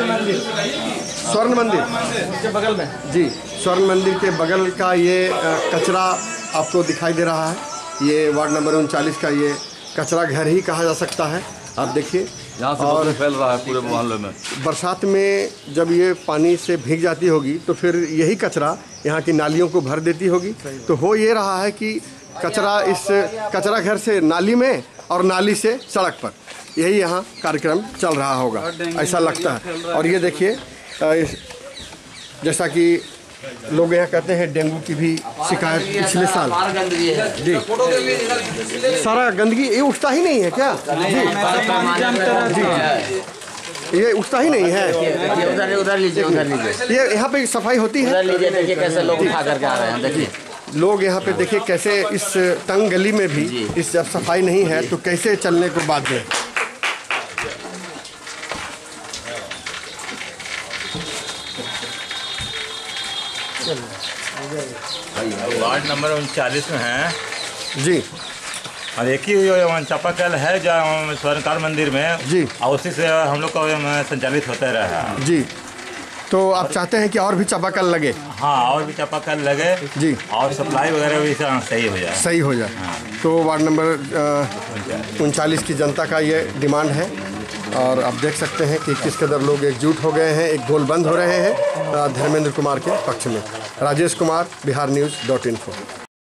स्वर्ण मंदिर। के बगल में। जी स्वर्ण मंदिर के बगल का ये कचरा आपको दिखाई दे रहा है। ये वार्ड नंबर उनचालीस का ये कचरा घर ही कहा जा सकता है। आप देखिए। यहाँ से और फैल रहा है पूरे मोहल्ले में। बरसात में जब ये पानी से भीग जाती होगी तो फिर यही कचरा यहाँ की नालियों को भर देती होगी। तो हो ये रहा है कि कचरा इस कचरा घर से नाली में और नाली से सड़क पर। यही यहाँ कार्यक्रम चल रहा होगा ऐसा लगता है। और ये देखिए जैसा कि लोग यहाँ कहते हैं डेंगू की भी शिकायत पिछले साल। जी। सारा गंदगी ये उठता ही नहीं है क्या? जी। जी। ये उठता ही नहीं है। उधर उधर लीजिए उधर लीजिए। ये यहाँ पे सफ़ाई होती है? लीजिए देखिए कैसे लोग उठा करके आ रहे हैं देखिए। लोग यहाँ पे देखिए कैसे इस तंग गली में भी इस जब सफ़ाई नहीं है तो कैसे चलने को बाध्य है? वार्ड नंबर उनचालीस में है। जी। और एक ही चापाकल है जो स्वर्णकाल मंदिर में। जी। और उसी से हम लोग का संचालित होता रहा जी। तो आप चाहते हैं कि और भी चापाकल लगे? हाँ और भी चापाकल लगे। जी। और सप्लाई वगैरह भी सही हो जाए। सही हो जाए। हाँ। तो वार्ड नंबर उनचालीस की जनता का ये डिमांड है। और आप देख सकते हैं कि किस कदर लोग एकजुट हो गए हैं, एक गोल बंद हो रहे हैं धर्मेंद्र कुमार के पक्ष में। Rajesh Kumar, Bihar news dot info.